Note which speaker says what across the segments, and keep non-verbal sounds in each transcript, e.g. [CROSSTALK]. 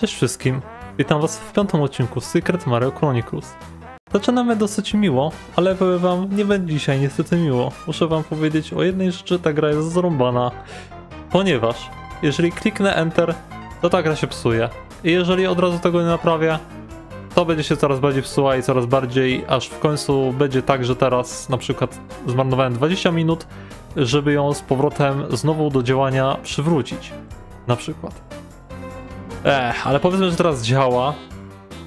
Speaker 1: Cześć wszystkim, witam was w piątym odcinku Secret Mario Chronicles. Zaczynamy dosyć miło, ale powiem wam, nie będzie dzisiaj niestety miło. Muszę wam powiedzieć o jednej rzeczy, ta gra jest zrąbana, ponieważ jeżeli kliknę Enter, to ta gra się psuje. I jeżeli od razu tego nie naprawię, to będzie się coraz bardziej psuła i coraz bardziej, aż w końcu będzie tak, że teraz na przykład zmarnowałem 20 minut, żeby ją z powrotem znowu do działania przywrócić. Na przykład. Ech, ale powiedzmy, że teraz działa.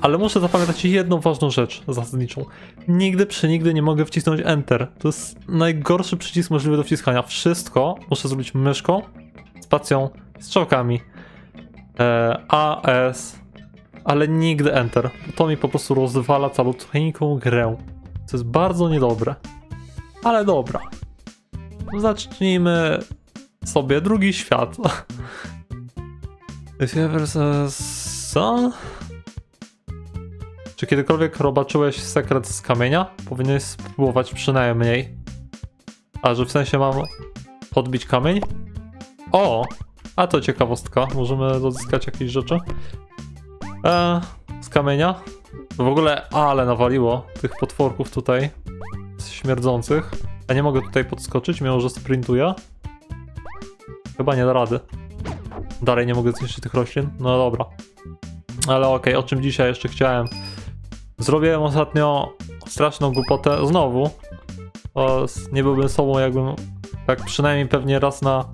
Speaker 1: Ale muszę zapamiętać jedną ważną rzecz zasadniczą. Nigdy przenigdy nie mogę wcisnąć Enter. To jest najgorszy przycisk możliwy do wciskania. Wszystko muszę zrobić myszką, spacją, strzałkami. E, A, S, ale nigdy Enter. To mi po prostu rozwala caluteńką grę. Co jest bardzo niedobre. Ale dobra. Zacznijmy sobie drugi świat. [LAUGHS] If you ever. Czy kiedykolwiek robaczyłeś sekret z kamienia? Powinieneś spróbować przynajmniej. A, że w sensie mam podbić kamień? O! A to ciekawostka. Możemy odzyskać jakieś rzeczy. E, z kamienia. W ogóle, ale nawaliło tych potworków tutaj. Śmierdzących. A nie mogę tutaj podskoczyć, mimo że sprintuję. Chyba nie da rady. Dalej nie mogę zniszczyć tych roślin. No dobra. Ale okej, okay, o czym dzisiaj jeszcze chciałem. Zrobiłem ostatnio straszną głupotę. Znowu. Nie byłbym sobą, jakbym tak przynajmniej pewnie raz na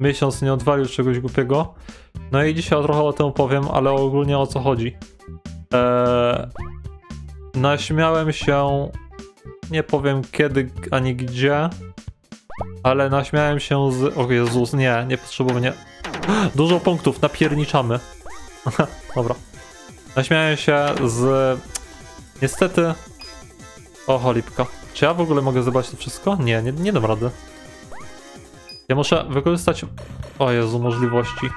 Speaker 1: miesiąc nie odwalił czegoś głupiego. No i dzisiaj trochę o tym powiem, ale ogólnie o co chodzi. Eee, naśmiałem się, nie powiem kiedy ani gdzie, ale naśmiałem się z... O Jezus, nie, nie potrzebuję, nie. Dużo punktów, napierniczamy. [LAUGHS] Dobra. Naśmiałem się z... Niestety... O, cholipka. Czy ja w ogóle mogę zobaczyć to wszystko? Nie, nie, nie dam rady. Ja muszę wykorzystać... O Jezu, możliwości.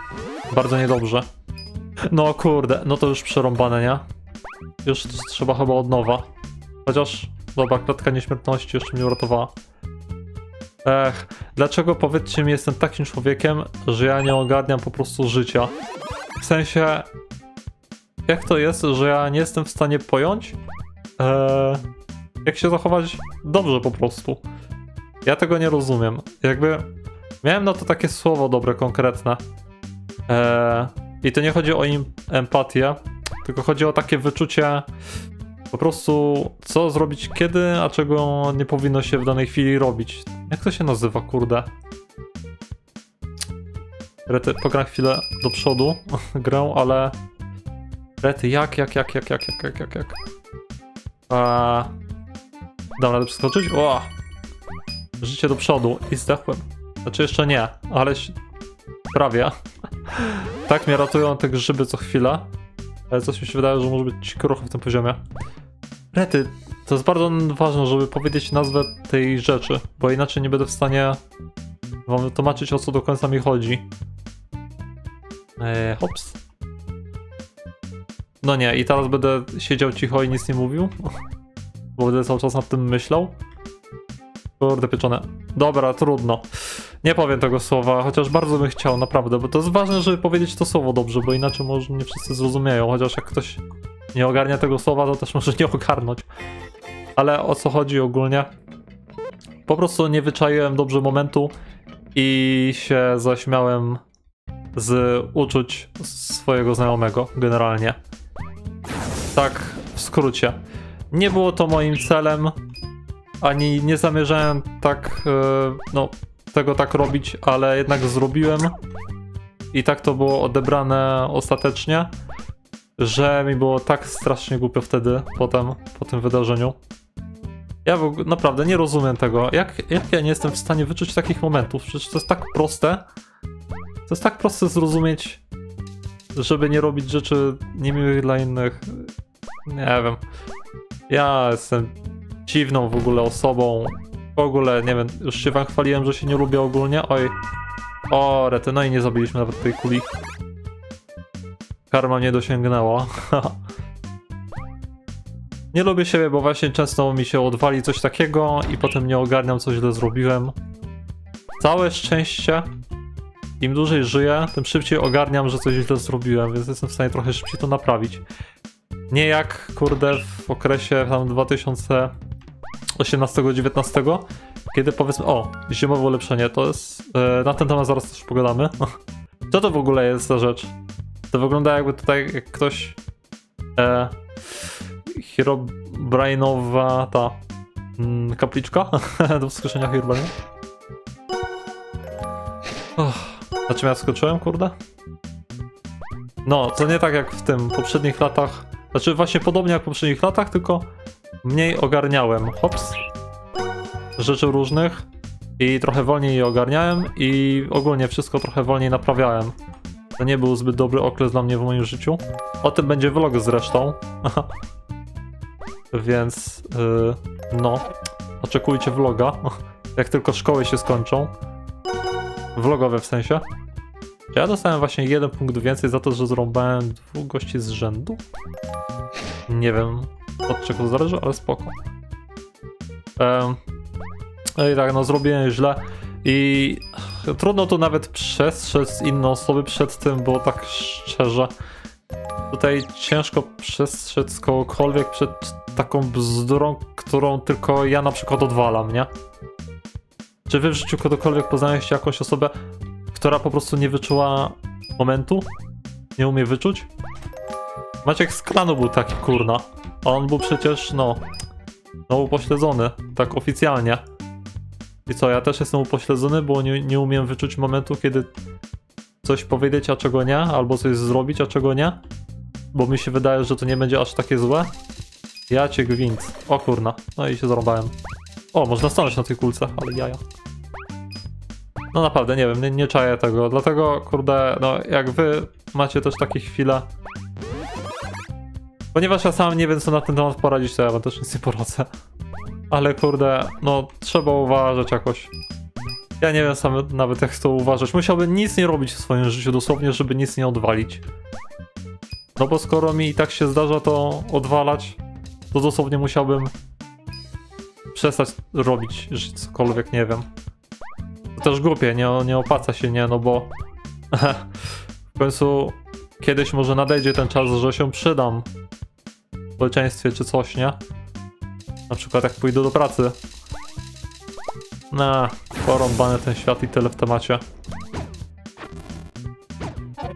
Speaker 1: Bardzo niedobrze. No kurde, no to już przerąbane, nie? Już trzeba chyba od nowa. Chociaż, dobra, klatka nieśmiertności jeszcze mnie uratowała. Ech, dlaczego powiedzcie mi, jestem takim człowiekiem, że ja nie ogarniam po prostu życia? W sensie, jak to jest, że ja nie jestem w stanie pojąć, e, jak się zachować dobrze po prostu. Ja tego nie rozumiem. Jakby miałem na to takie słowo dobre, konkretne. E, I to nie chodzi o empatię, tylko chodzi o takie wyczucie po prostu co zrobić kiedy, a czego nie powinno się w danej chwili robić. Jak to się nazywa, kurde? Rety, pogram chwilę do przodu [LAUGHS] grę, ale... Rety, jak, jak, jak, jak, jak, jak, jak, jak, jak... A... Dam radę przeskoczyć? O! Życie do przodu i zdechłem. Znaczy jeszcze nie, ale prawie. [LAUGHS] tak mnie ratują te grzyby co chwilę. Ale coś mi się wydaje, że może być krucho w tym poziomie. Rety, to jest bardzo ważne, żeby powiedzieć nazwę tej rzeczy, bo inaczej nie będę w stanie wam tłumaczyć o co do końca mi chodzi. Eee, hops. No nie, i teraz będę siedział cicho i nic nie mówił, [LAUGHS] bo będę cały czas nad tym myślał. Kurde pieczone. Dobra, trudno. Nie powiem tego słowa, chociaż bardzo bym chciał, naprawdę, bo to jest ważne, żeby powiedzieć to słowo dobrze, bo inaczej może nie wszyscy zrozumieją, chociaż jak ktoś nie ogarnia tego słowa, to też może nie ogarnąć. Ale o co chodzi ogólnie? Po prostu nie wyczaiłem dobrze momentu i się zaśmiałem z uczuć swojego znajomego generalnie. Tak w skrócie. Nie było to moim celem, ani nie zamierzałem tak, e, no, tego tak robić, ale jednak zrobiłem i tak to było odebrane ostatecznie że mi było tak strasznie głupio wtedy, potem, po tym wydarzeniu. Ja w ogóle naprawdę nie rozumiem tego. Jak, jak ja nie jestem w stanie wyczuć takich momentów? Przecież to jest tak proste. To jest tak proste zrozumieć, żeby nie robić rzeczy niemiłych dla innych. Nie wiem. Ja jestem dziwną w ogóle osobą. W ogóle, nie wiem, już się wam chwaliłem, że się nie lubię ogólnie. Oj. O, rety, no i nie zabiliśmy nawet tej kuli. Karma nie dosięgnęła. [LAUGHS] nie lubię siebie, bo właśnie często mi się odwali coś takiego i potem nie ogarniam, co źle zrobiłem. Całe szczęście im dłużej żyję, tym szybciej ogarniam, że coś źle zrobiłem, więc jestem w stanie trochę szybciej to naprawić. Nie jak, kurde, w okresie tam 2018-19, kiedy powiedzmy, o, zimowe ulepszenie, to jest, e, na ten temat zaraz też pogadamy. [LAUGHS] Co to w ogóle jest za rzecz? To wygląda jakby tutaj jak ktoś e, ta mm, kapliczka [LAUGHS] do wskrzeszenia Herobrina. Na czym ja skoczyłem, kurde? No, to nie tak jak w tym poprzednich latach. Znaczy właśnie podobnie jak w poprzednich latach, tylko mniej ogarniałem. Hops. Rzeczy różnych. I trochę wolniej je ogarniałem i ogólnie wszystko trochę wolniej naprawiałem. To nie był zbyt dobry okres dla mnie w moim życiu. O tym będzie vlog zresztą. [LAUGHS] Więc yy, no, oczekujcie vloga. [LAUGHS] Jak tylko szkoły się skończą. Vlogowe w sensie. Ja dostałem właśnie jeden punkt więcej za to, że zrąbałem dwóch gości z rzędu? Nie wiem od czego to zależy, ale spoko. Um, i tak, no zrobiłem źle i trudno tu nawet przestrzec inne osoby przed tym, bo tak szczerze tutaj ciężko przestrzec kogokolwiek przed taką bzdurą, którą tylko ja na przykład odwalam, nie? Czy wy w życiu kogokolwiek poznaliście jakąś osobę, która po prostu nie wyczuła momentu? Nie umie wyczuć? Maciek z klanu był taki, kurna. A on był przecież, no, no upośledzony, tak oficjalnie. I co, ja też jestem upośledzony, bo nie, nie umiem wyczuć momentu, kiedy coś powiedzieć, a czego nie, albo coś zrobić, a czego nie. Bo mi się wydaje, że to nie będzie aż takie złe. Ja cię gwint. O kurna, no i się zarąbałem. O, można stanąć na tej kulce, ale jaja. No naprawdę, nie wiem, nie, nie czaję tego, dlatego, kurde, no jak wy macie też takie chwile, Ponieważ ja sam nie wiem co na ten temat poradzić, to ja wam też nic nie poradzę. Ale kurde, no trzeba uważać jakoś. Ja nie wiem sam nawet jak to uważać. Musiałbym nic nie robić w swoim życiu dosłownie, żeby nic nie odwalić. No bo skoro mi i tak się zdarza to odwalać, to dosłownie musiałbym przestać robić cokolwiek, nie wiem. To też głupie, nie, nie opłaca się, nie, no bo [LAUGHS] w końcu kiedyś może nadejdzie ten czas, że się przydam społeczeństwie czy coś, nie? Na przykład jak pójdę do pracy. Na, porąbany ten świat i tyle w temacie.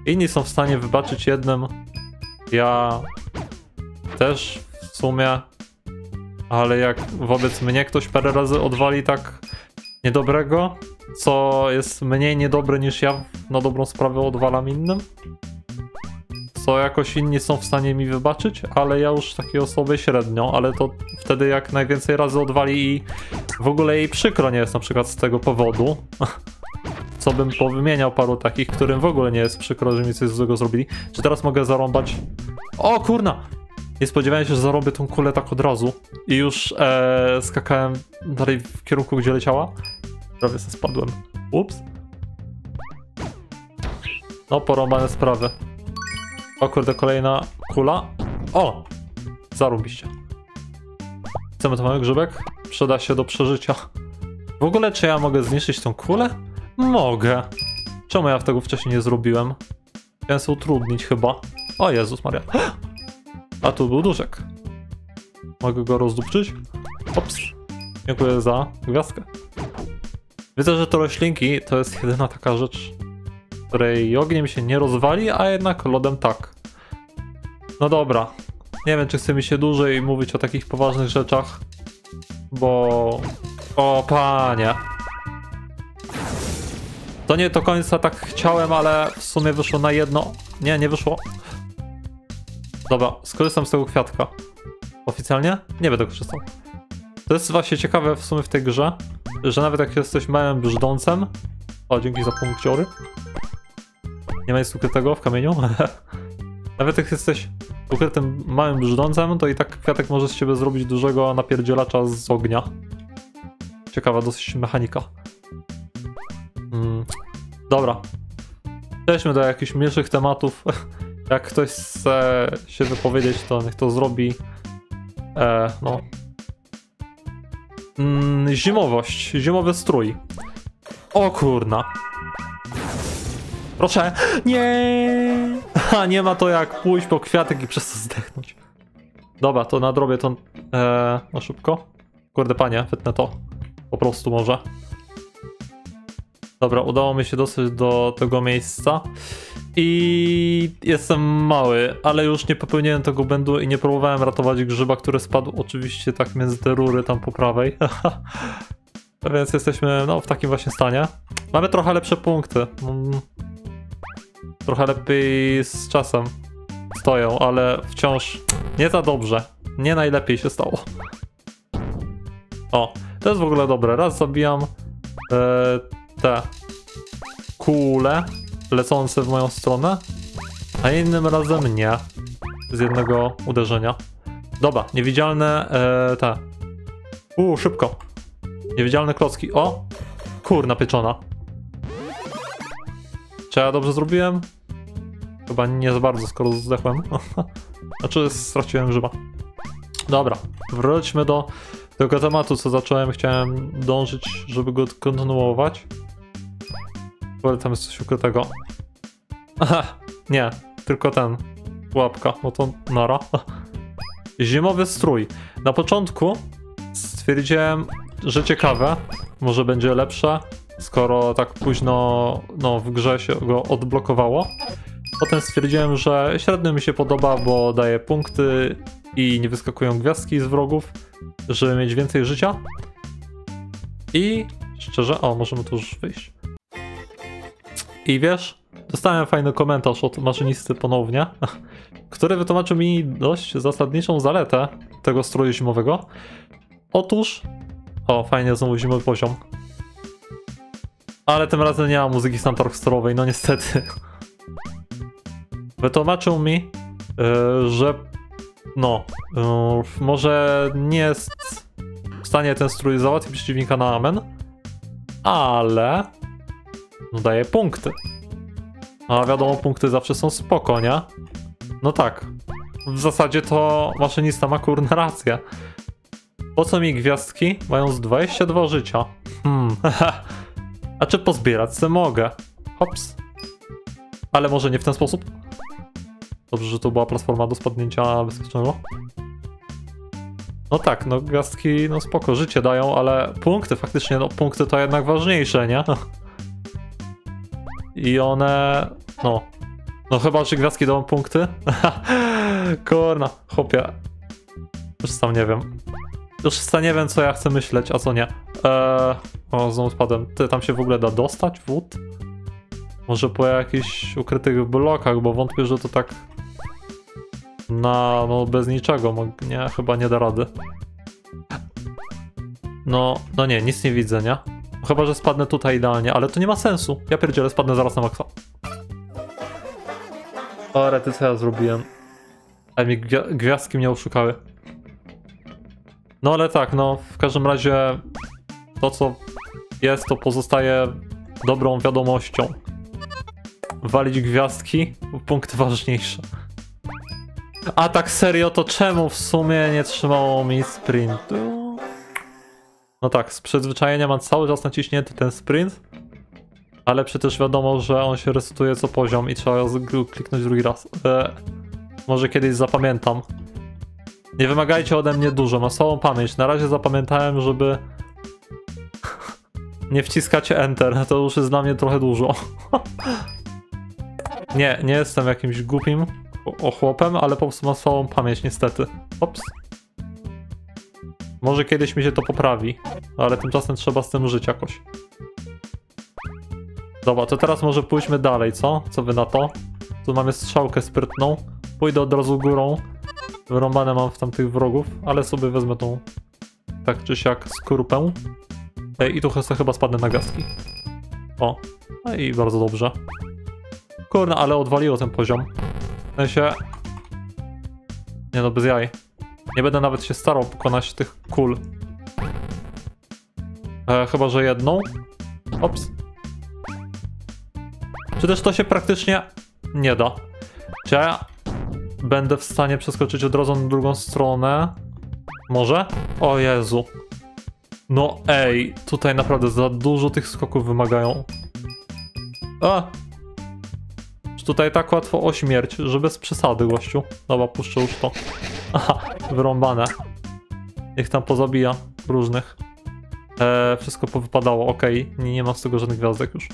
Speaker 1: Inni są w stanie wybaczyć jednym. Ja też w sumie. Ale jak wobec mnie ktoś parę razy odwali tak niedobrego, co jest mniej niedobre niż ja na dobrą sprawę odwalam innym, co jakoś inni są w stanie mi wybaczyć, ale ja już takiej osoby średnio, ale to wtedy jak najwięcej razy odwali i w ogóle jej przykro nie jest na przykład z tego powodu. [LAUGHS] Co bym powymieniał paru takich, którym w ogóle nie jest przykro, że mi coś złego zrobili. Czy teraz mogę zarąbać? O kurna! Nie spodziewałem się, że zarobię tą kulę tak od razu. I już e, skakałem dalej w kierunku, gdzie leciała. Prawie sobie spadłem. Ups. No, porąbane sprawy. O kurde, kolejna kula. O! Zarobiście. Chcemy to mały grzybek? Przyda się do przeżycia. W ogóle, czy ja mogę zniszczyć tą kulę? Mogę. Czemu ja tego wcześniej nie zrobiłem? Chciałem sobie utrudnić chyba. O Jezus Maria. [GASPS] A tu był duszek. Mogę go rozdupczyć? Ops. Dziękuję za gwiazdkę. Widzę, że to roślinki to jest jedyna taka rzecz, której ogniem się nie rozwali, a jednak lodem tak. No dobra. Nie wiem, czy chce mi się dłużej mówić o takich poważnych rzeczach, bo... O, panie. To nie do końca tak chciałem, ale w sumie wyszło na jedno. Nie, nie wyszło. Dobra, skorzystam z tego kwiatka. Oficjalnie? Nie będę korzystał. To jest właśnie ciekawe w sumie w tej grze, że nawet jak jesteś małym brzdącem... O, dzięki za punkciory. Nie ma nic ukrytego w kamieniu. [LAUGHS] Nawet jak jesteś ukrytym małym brzdącem, to i tak kwiatek może z ciebie zrobić dużego napierdzielacza z ognia. Ciekawa dosyć mechanika. Mm. Dobra. Przejdźmy do jakichś mniejszych tematów. [LAUGHS] Jak ktoś chce się wypowiedzieć, to niech to zrobi. E, no. Mm, zimowość. Zimowy strój. O kurna. Proszę! Nie! [LAUGHS] A nie ma to jak pójść po kwiatek i przez to zdechnąć. Dobra, to nadrobię to e, na szybko. Kurde panie, wytnę to. Po prostu może. Dobra, udało mi się dostać do tego miejsca. I jestem mały, ale już nie popełniłem tego błędu i nie próbowałem ratować grzyba, który spadł oczywiście tak między te rury tam po prawej. [LAUGHS] Więc jesteśmy no, w takim właśnie stanie. Mamy trochę lepsze punkty. Trochę lepiej z czasem stoją, ale wciąż nie za dobrze. Nie najlepiej się stało. O, to jest w ogóle dobre. Raz zabijam e, te kule lecące w moją stronę, a innym razem nie. Z jednego uderzenia. Dobra, niewidzialne e, te. Uuu, szybko. Niewidzialne klocki. O! Kurna pieczona. Czy ja dobrze zrobiłem? Chyba nie za bardzo, skoro zdechłem. [LAUGHS] znaczy, straciłem grzyba. Dobra, wróćmy do tego tematu, co zacząłem. Chciałem dążyć, żeby go kontynuować. Ale tam jest coś ukrytego. Aha, nie, tylko ten. Łapka, no to nara. [LAUGHS] Zimowy strój. Na początku stwierdziłem, że ciekawe, może będzie lepsze, skoro tak późno no, w grze się go odblokowało. Potem stwierdziłem, że średnio mi się podoba, bo daje punkty i nie wyskakują gwiazdki z wrogów, żeby mieć więcej życia. I szczerze, o, możemy tu już wyjść. I wiesz, dostałem fajny komentarz od maszynisty ponownie, [LAUGHS] który wytłumaczył mi dość zasadniczą zaletę tego stroju zimowego. Otóż, o, fajnie, znowu zimowy poziom. Ale tym razem nie ma muzyki soundtracksterowej, no niestety. Wytłumaczył mi, yy, że no, yy, może nie jest w stanie ten strój załatwić przeciwnika na amen, ale no daje punkty. A wiadomo, punkty zawsze są spoko, nie? No tak. W zasadzie to maszynista ma kurna rację. Po co mi gwiazdki, mając 22 życia? Hmm, [LAUGHS] A czy pozbierać se mogę? Hops. Ale może nie w ten sposób? Dobrze, że to była platforma do spadnięcia bezpiecznego. No tak, no gwiazdki, no spoko, życie dają, ale punkty faktycznie, no punkty to jednak ważniejsze, nie? I one, no, no chyba, że gwiazdki dają punkty. [LAUGHS] Kurna, chłopie. Już sam nie wiem. Już sam nie wiem, co ja chcę myśleć, a co nie. Eee, o, znowu spadłem. Ty, tam się w ogóle da dostać wód? Może po jakichś ukrytych blokach, bo wątpię, że to tak na, no bez niczego, nie, chyba nie da rady. No, no nie, nic nie widzę, nie? Chyba, że spadnę tutaj idealnie, ale to nie ma sensu. Ja pierdzielę, spadnę zaraz na maksa. O, rety, co ja zrobiłem? Ale mi gwia gwiazdki mnie oszukały. No ale tak, no w każdym razie to co jest, to pozostaje dobrą wiadomością. Walić gwiazdki, punkty ważniejsze. A tak serio, to czemu w sumie nie trzymało mi sprintu? No tak, z przyzwyczajenia mam cały czas naciśnięty ten sprint, ale przecież wiadomo, że on się resetuje co poziom i trzeba kliknąć drugi raz. E, może kiedyś zapamiętam. Nie wymagajcie ode mnie dużo, mam całą pamięć. Na razie zapamiętałem, żeby nie wciskać Enter. [LAUGHS] To już jest dla mnie trochę dużo. [LAUGHS] nie, nie jestem jakimś głupim ochłopem, ale po prostu mam całą pamięć niestety. Ops. Może kiedyś mi się to poprawi, ale tymczasem trzeba z tym żyć jakoś. Dobra, to teraz może pójdźmy dalej, co? Co wy na to? Tu mamy strzałkę sprytną. Pójdę od razu górą. Wyrąbane mam w tamtych wrogów, ale sobie wezmę tą tak czy siak skorupę. Ej, i tu chyba spadnę na gazki. O, no i bardzo dobrze. Kurna, ale odwaliło ten poziom. W sensie... Nie no, bez jaj. Nie będę nawet się starał pokonać tych kul. E, chyba, że jedną. Ops. Czy też to się praktycznie nie da? Czy ja będę w stanie przeskoczyć od razu na drugą stronę? Może? O Jezu. No ej, tutaj naprawdę za dużo tych skoków wymagają. A! Że tutaj tak łatwo o śmierć, że bez przesady, gościu. Dobra, puszczę już to. Aha, wyrąbane. Niech tam pozabija różnych. E, wszystko powypadało, okej. Nie, nie ma z tego żadnych gwiazdek już.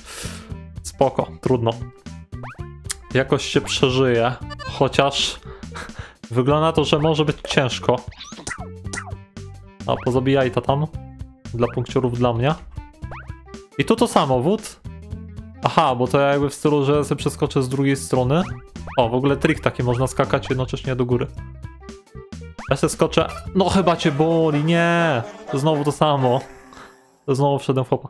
Speaker 1: Spoko, trudno. Jakoś się przeżyje, chociaż [LAUGHS] wygląda to, że może być ciężko. A pozabijaj to tam. Dla punkciorów dla mnie. I tu to samo, wód. Aha, bo to ja jakby w stylu, że sobie przeskoczę z drugiej strony. O, w ogóle trik taki, można skakać jednocześnie do góry. Ja sobie skoczę. No chyba cię boli, nie! Znowu to samo. Znowu wszedłem w chłopa.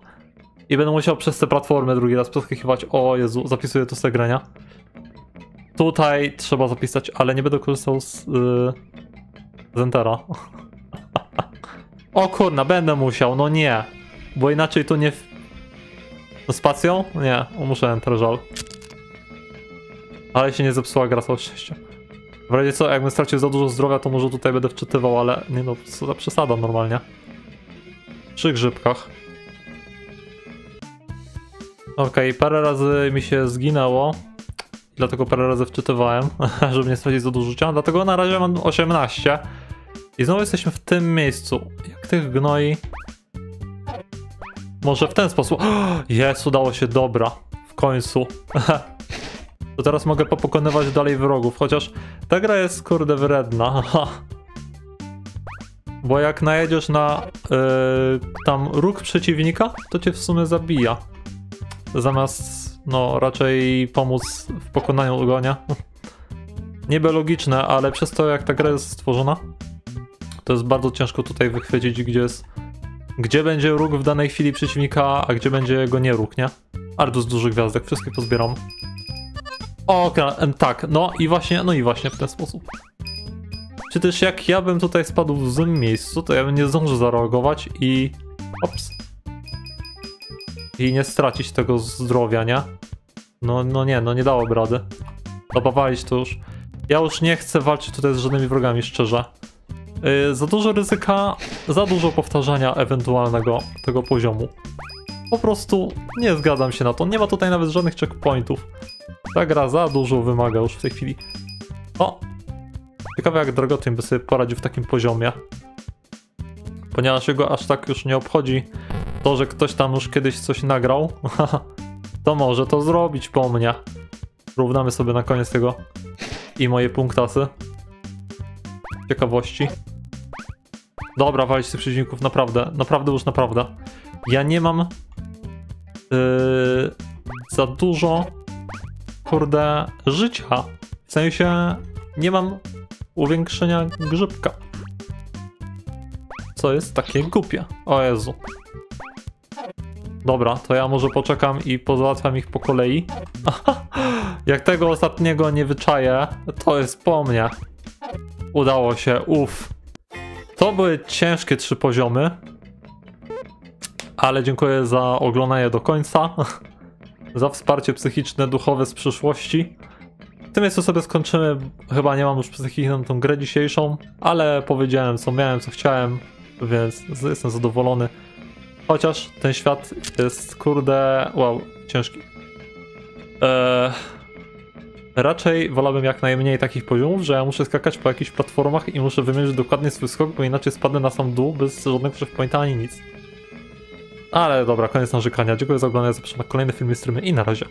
Speaker 1: I będę musiał przez te platformy drugi raz przeskakiwać. O Jezu, zapisuję to z zagrania. Tutaj trzeba zapisać, ale nie będę korzystał z, yy, z Entera. [LAUGHS] o kurna, będę musiał, no nie. Bo inaczej to nie... No spacją? Nie, muszę Enter, żal. Ale się nie zepsuła gra, szczęście. W razie co, jakbym stracił za dużo zdrowia, to może tutaj będę wczytywał, ale nie no, co za przesada normalnie. Przy grzybkach. Okej, parę razy mi się zginęło. Dlatego parę razy wczytywałem, [LAUGHS] żeby nie stracić za dużo życia. Dlatego na razie mam 18. I znowu jesteśmy w tym miejscu. Jak tych gnoi. Może w ten sposób. [GASPS] Jest, udało się, dobra. W końcu. [LAUGHS] To teraz mogę popokonywać dalej wrogów, chociaż ta gra jest kurde wredna. [LAUGHS] Bo jak najedziesz na yy, tam róg przeciwnika, to cię w sumie zabija. Zamiast no raczej pomóc w pokonaniu ogonia. [LAUGHS] Niby logiczne, ale przez to jak ta gra jest stworzona, to jest bardzo ciężko tutaj wychwycić, gdzie jest. Gdzie będzie róg w danej chwili przeciwnika, a gdzie będzie jego nie róg, nie? Ardus dużych gwiazdek, wszystkie pozbieram. O, tak, no i właśnie, no i właśnie w ten sposób. Czy też jak ja bym tutaj spadł w złym miejscu, to ja bym nie zdążył zareagować i... Ops. I nie stracić tego zdrowia, nie? No, no nie, no nie dałoby rady. Dobra, walić to już. Ja już nie chcę walczyć tutaj z żadnymi wrogami, szczerze. Yy, za dużo ryzyka, za dużo powtarzania ewentualnego tego poziomu. Po prostu nie zgadzam się na to. Nie ma tutaj nawet żadnych checkpointów. Ta gra za dużo wymaga już w tej chwili. O! Ciekawe jak Dragotin by sobie poradził w takim poziomie. Ponieważ jego aż tak już nie obchodzi to, że ktoś tam już kiedyś coś nagrał, [LAUGHS] to może to zrobić po mnie. Równamy sobie na koniec tego i moje punktasy. Ciekawości. Dobra, walić tych przeciwników, naprawdę, naprawdę już naprawdę. Ja nie mam yy, za dużo kurde życia. W sensie nie mam uwiększenia grzybka. Co jest takie głupie. O Jezu. Dobra, to ja może poczekam i pozałatwiam ich po kolei. [LAUGHS] Jak tego ostatniego nie wyczaję, to jest po mnie. Udało się, uff. To były ciężkie trzy poziomy. Ale dziękuję za oglądanie do końca. [LAUGHS] za wsparcie psychiczne, duchowe z przyszłości. W tym miejscu sobie skończymy. Chyba nie mam już psychiki na tą grę dzisiejszą, ale powiedziałem co miałem, co chciałem, więc jestem zadowolony. Chociaż ten świat jest kurde. Wow, ciężki. Eee, raczej wolałbym jak najmniej takich poziomów, że ja muszę skakać po jakichś platformach i muszę wymierzyć dokładnie swój skok, bo inaczej spadnę na sam dół bez żadnego checkpointa ani nic. Ale dobra, koniec narzekania. Dziękuję za oglądanie, zapraszam na kolejne filmy, streamy i na razie.